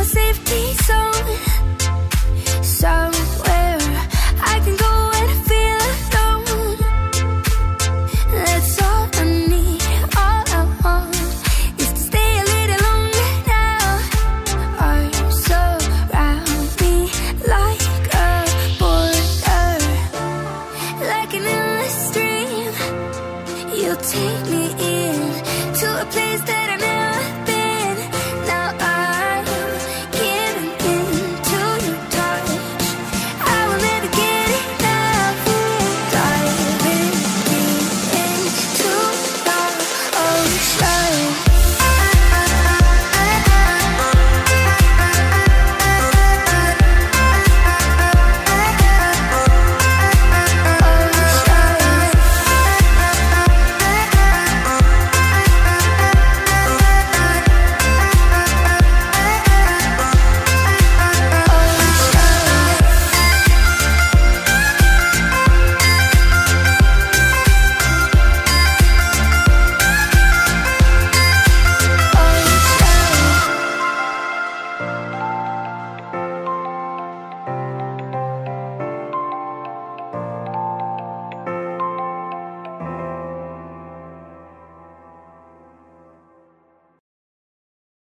my safety zone. Somewhere I can go feel alone. That's all I need, all I want Is to stay a little longer now. Arms me like a border. Like an endless dream You take me in To a place that I never